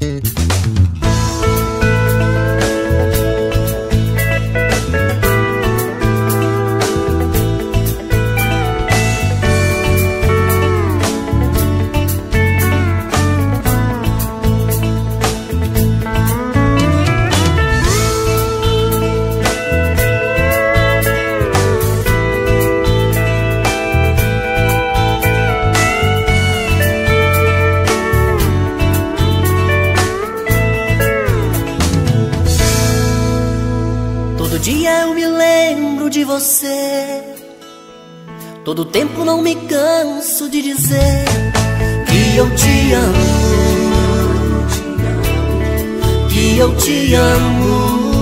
Mm-hmm. Todo tempo não me canso de dizer que eu te amo, que eu te amo.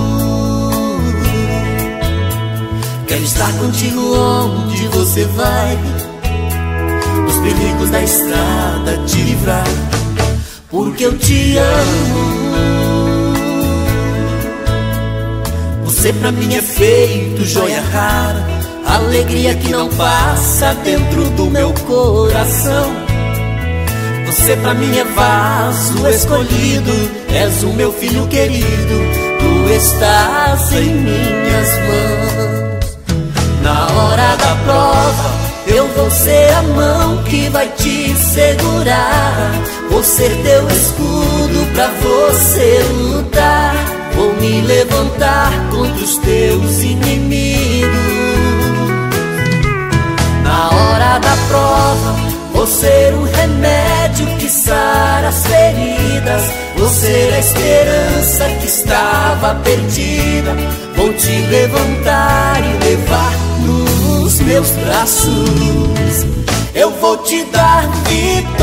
Quero estar contigo onde você vai, dos perigos da estrada te livrar, porque eu te amo. Você pra mim é feito joia rara Alegria que não passa dentro do meu coração. Você pra mim é vaso escolhido, és o meu filho querido, tu estás em minhas mãos. Na hora da prova, eu vou ser a mão que vai te segurar. Vou ser teu escudo ser o remédio que sara as feridas. Vou ser a esperança que estava perdida. Vou te levantar e levar nos meus braços. Eu vou te dar vitória.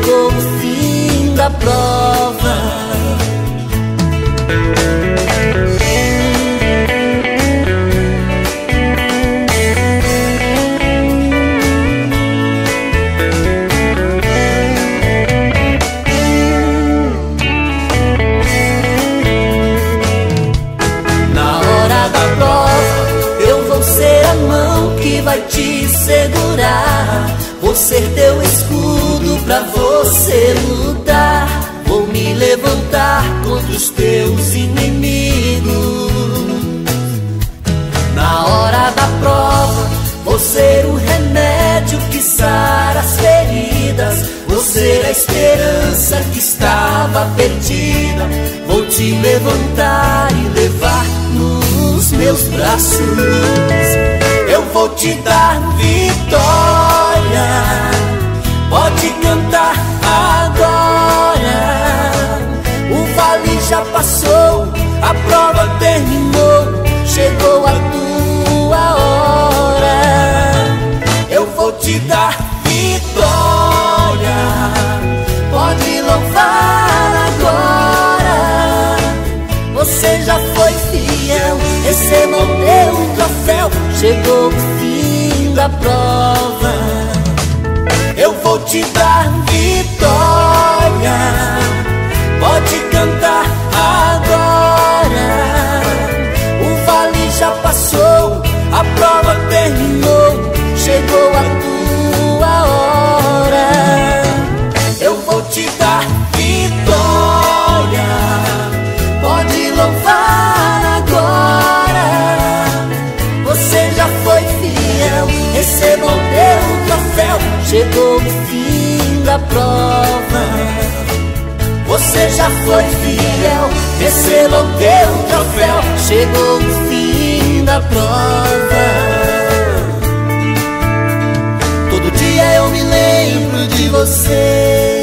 Chegou o fim da prova. segurar. Vou ser teu escudo pra você lutar. Vou me levantar contra os teus inimigos. Na hora da prova, vou ser o remédio que sara as feridas. Vou ser a esperança que estava perdida. Vou te levantar e levar nos meus braços eu vou te dar vitória. Pode cantar agora. O vale já passou, a prova terminou. Chegou a tua hora. Eu vou te dar vitória. Pode louvar agora. Você já foi fiel, recebeu teu troféu Chegou o fim da prova Eu vou te dar vitória. Pode cantar. agora já foi fiel, recebam teu troféu. Chegou o fim da prova. Todo dia eu me lembro de você.